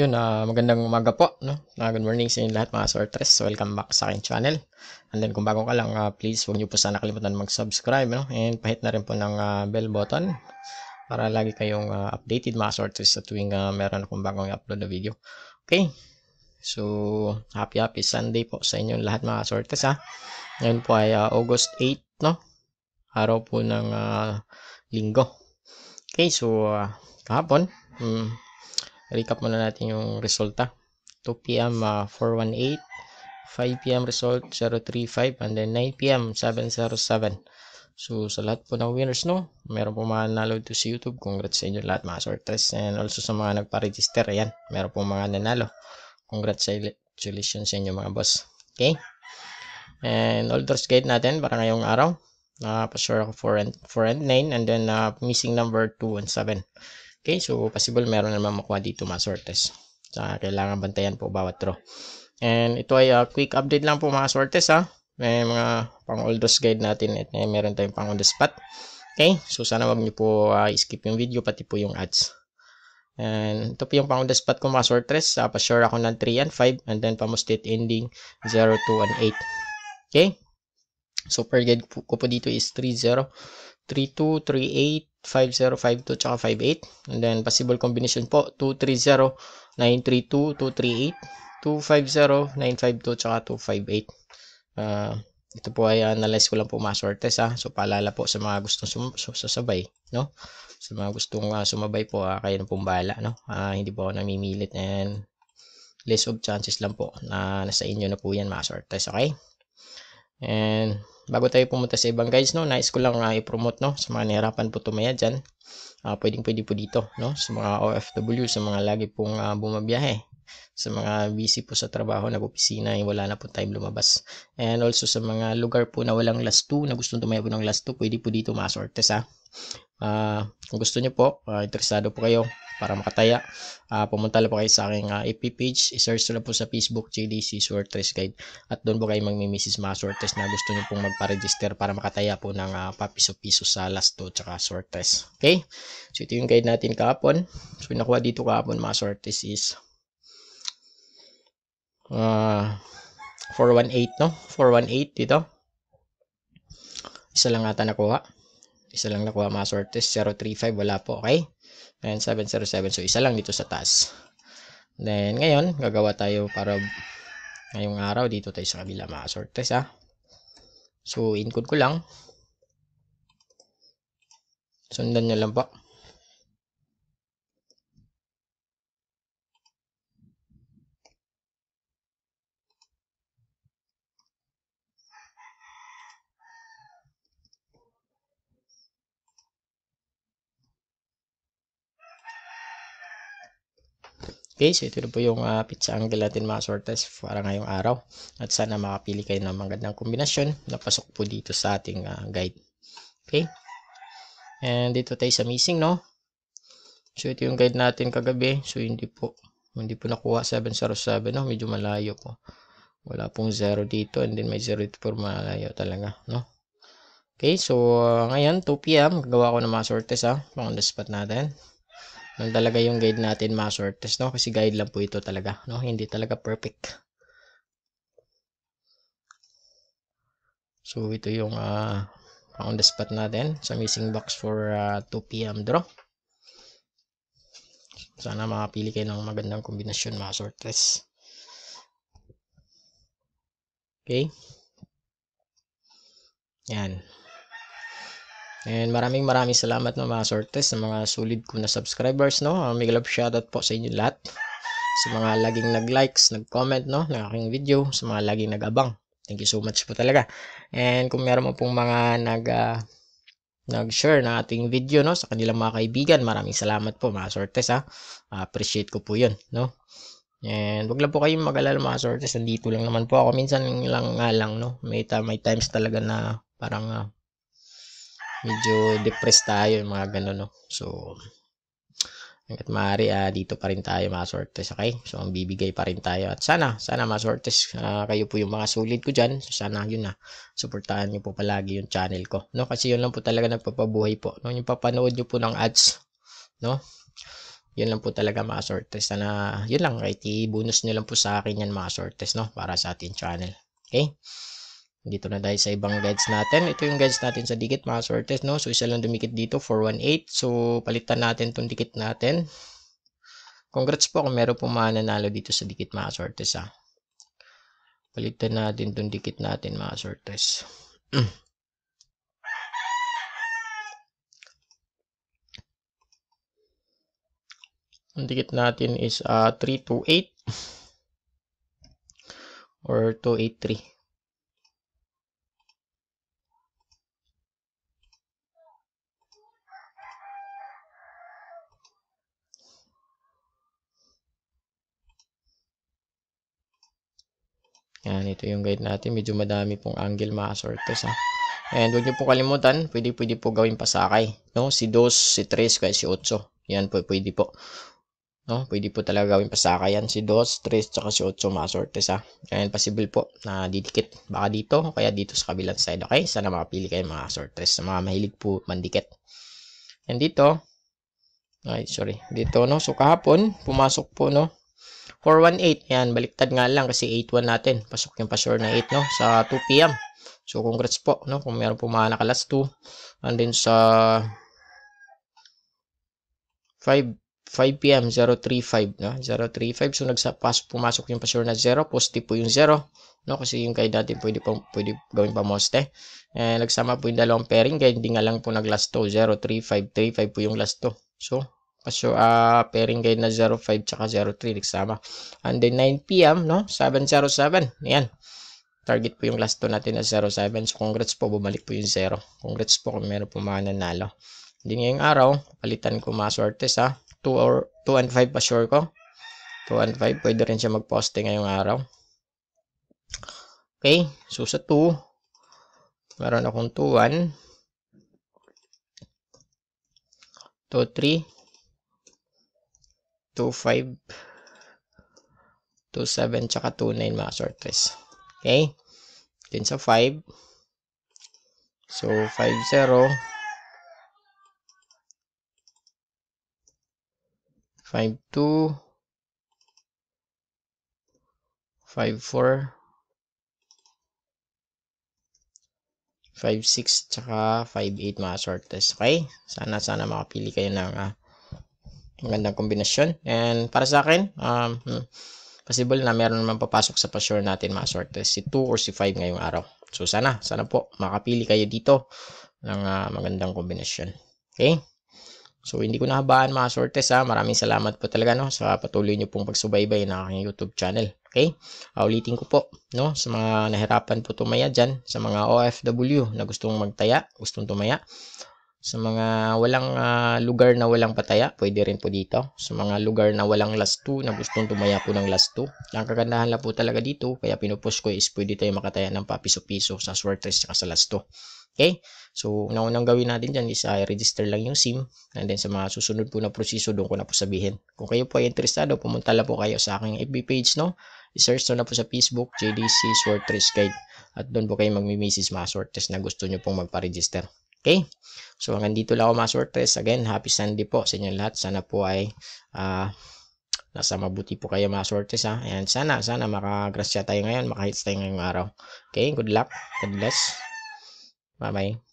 Yun, ah, magandang umaga po, no? Ah, good morning sa inyo lahat mga sortress. Welcome back sa aking channel. And then kung bago ka lang, ah, please huwag niyo po sana kalimutan mag-subscribe, no? And pahit na rin po ng ah, bell button para lagi kayong ah, updated mga sortress sa tuwing ah, meron akong bagong upload na video. Okay? So, happy happy Sunday po sa inyong lahat mga sortress ha. Ngayon po ay ah, August 8, no? Araw po ng ah, linggo. Okay, so ah, kahapon, hmm, recap muna natin yung resulta. 2 p.m. Uh, 418, 5 p.m. result 035, and then 9 p.m. 707. So, sa lahat po ng winners, no? Meron po mga nanalo dito sa YouTube. Congrats sa inyo lahat mga sorters. And also sa mga nagpa-register, ayan. Meron po mga nanalo. Congratulations sa inyo mga boss. Okay? And Alders Guide natin para ngayong araw. Uh, pa-sure ako 4 and, 4 and 9 and then uh, missing number 2 and 7. Okay, so possible meron naman makuha dito mga sortes. So, kailangan bantayan po bawat draw. And ito ay uh, quick update lang po mga sortes ha. May mga pang oldest guide natin at eh, meron tayong pang on the spot. Okay, so sana wag niyo po uh, skip yung video pati po yung ads. And ito po yung pang on the spot ko mga sortes. Uh, pa-sure ako ng 3 and 5 and then pamustate ending 0, 2 and 8. Okay, so per guide ko po dito is 30, 32, 38, 5052 tsaka 58 and then possible combination po 230 932 238 250 952 tsaka 258 uh, ito po ay analyze ko lang po mga sortes ha so paalala po sa mga gustong sum sasabay no? Sa mga gustong uh, sumabay po uh, kayo na pong bahala no? Uh, hindi po ako namimilit and less of chances lang po na nasa inyo na po yan mga sortes okay and bago tayo pumunta sa ibang guys no nais ko lang uh, i-promote no sa mga nahirapan po tumaya dyan. Uh, pwedeng pwede po dito no sa mga OFW sa mga lagi pong uh, bumabiyahe. Sa mga busy po sa trabaho nag-opisina yung wala na po time lumabas. And also sa mga lugar po na walang last 2 na gustong tumaya po ng last 2 pwede po dito masortes ha uh, kung gusto niyo po uh, interesado po kayo para makataya. Uh, pumunta lang po kayo sa aking uh, FB page. I-search lang po sa Facebook JDC Sortres Guide. At doon po kayo magmi-message mga sortes na gusto niyo pong magpa-register para makataya po ng uh, papiso-piso sa last 2 tsaka sortes okay? So ito yung guide natin kahapon. So nakuha dito kahapon mga sortes is uh, 418 no? 418 dito. Isa lang ata nakuha. Isa lang nakuha mga sortes 035 wala po. Okay and 707 so isa lang dito sa taas. Then ngayon gagawa tayo para ngayong araw dito tayo sa kabila mga sortes ha so incode ko lang. Sundan nyo lang po Okay, so ito po yung uh, pizza angle natin mga sortes para ngayong araw. At sana makapili kayo ng magandang kombinasyon na pasok po dito sa ating uh, guide. Okay. And dito tayo sa missing, no? So ito yung guide natin kagabi. So hindi po, hindi po nakuha 707, no? Medyo malayo po. Wala pong 0 dito and then may 0 dito pero malayo talaga, no? Okay, so uh, ngayon 2 p.m. gagawa ko ng mga sortes ha, pang on the spot natin. Yan talaga yung guide natin mga sortes, no? Kasi guide lang po ito talaga, no? Hindi talaga perfect. So, ito yung uh, on the spot natin sa missing box for uh, 2 p.m. draw. Sana makapili kayo ng magandang kombinasyon mga sortes. Okay? Yan. And maraming maraming salamat no, mga sortes sa mga solid ko na subscribers no. Uh, may love shoutout po sa inyo lahat. Sa mga laging nag-likes, nag-comment no ng aking video, sa mga laging nag-abang. Thank you so much po talaga. And kung meron mo pong mga nag uh, nag-share ng ating video no sa kanilang mga kaibigan, maraming salamat po mga sortes ha. Uh, appreciate ko po 'yun no. And wag lang po kayong mag-alala mga sortes, nandito lang naman po ako minsan lang nga lang no. May, may times talaga na parang uh, medyo depressed tayo yung mga ganun no so hanggat maaari uh, dito pa rin tayo mga sortes okay so ang bibigay pa rin tayo at sana sana mga sortes uh, kayo po yung mga solid ko dyan so sana yun na suportahan nyo po palagi yung channel ko no kasi yun lang po talaga nagpapabuhay po no yung papanood nyo po ng ads no Yun lang po talaga mga sortes. Sana, yun lang. Kahit i-bonus nyo lang po sa akin yan mga sortes, no? Para sa ating channel. Okay? Dito na dahil sa ibang guides natin. Ito yung guides natin sa dikit mga sortes, no? So, isa lang dumikit dito, 418. So, palitan natin tong dikit natin. Congrats po kung meron po mananalo dito sa dikit mga sortes, ha? Palitan natin tong dikit natin mga sortes. Ang dikit natin is uh, 328 or 283. Yan, ito yung guide natin. Medyo madami pong angle mga sortes ha. And huwag niyo po kalimutan, pwede pwede po gawin pasakay. No? Si 2, si 3, kaya si 8. Yan po, pwede po. No? Pwede po talaga gawin pasakay yan. Si 2, 3, tsaka si 8 mga sortes ha. And possible po na didikit. Baka dito, kaya dito sa kabilang side. Okay? Sana makapili kayo mga sortes. Sa mga mahilig po mandikit. And dito, ay sorry, dito no. So kahapon, pumasok po no 418. Yan, baliktad nga lang kasi 81 natin. Pasok yung pasure na 8, no? Sa 2 p.m. So, congrats po, no? Kung meron po mga nakalas 2. And then sa 5 5 p.m. 035 no 035 so nagsapasok pumasok yung pasure na 0 positive po yung 0 no kasi yung kay dati pwede pa pwede gawin pa moste eh nagsama po yung dalawang pairing kaya hindi nga lang po nag last 2 035 35 po yung last 2 so So, uh, pairing guide na 05 tsaka 03 nagsama. And then 9 p.m. no 707. Ayan. Target po yung last 2 natin na 07. So, congrats po. Bumalik po yung 0. Congrats po kung meron po mga nanalo. Hindi ngayong araw, palitan ko mga sortes ha. 2 or 2 and 5 pa sure ko. 2 and 5. Pwede rin siya magposte ngayong araw. Okay. So, sa 2, meron akong 2, 1, 2, 3, 2.5, 2.7, tsaka 2.9 mga sortes. Okay? Then sa 5, so 5.0, 5.2, 5.4, 5.6, tsaka 5.8 mga sortes. Okay? Sana, sana makapili kayo ng uh, Magandang kombinasyon. And para sa akin, um, hmm, possible na meron naman papasok sa pasure natin mga sortes. Si 2 or si 5 ngayong araw. So sana, sana po makapili kayo dito ng uh, magandang kombinasyon. Okay? So hindi ko nahabaan mga sortes ha. Maraming salamat po talaga no sa patuloy niyo pong pagsubaybay ng aking YouTube channel. Okay? Uh, ulitin ko po no sa mga nahirapan po tumaya diyan, sa mga OFW na gustong magtaya, gustong tumaya. Sa mga walang uh, lugar na walang pataya, pwede rin po dito. Sa mga lugar na walang last 2, na gustong tumaya po ng last 2. Ang kagandahan lang po talaga dito, kaya pinupush ko is pwede tayo makataya ng papiso-piso sa Swertres at sa last 2. Okay? So, unang-unang gawin natin dyan is uh, register lang yung SIM. And then sa mga susunod po na proseso, doon ko na po sabihin. Kung kayo po ay interesado, pumunta lang po kayo sa aking FB page, no? I-search na po sa Facebook, JDC Swertres Guide. At doon po kayo magmi-message mga Swertres na gusto nyo pong magpa-register. Okay? So hanggang dito lang ako mga sortes. Again, happy Sunday po sa inyo lahat. Sana po ay uh, nasa mabuti po kayo mga sortes ha. Ayan, sana, sana makagrasya tayo ngayon, makahits tayo ngayong araw. Okay, good luck. God bless. Bye-bye.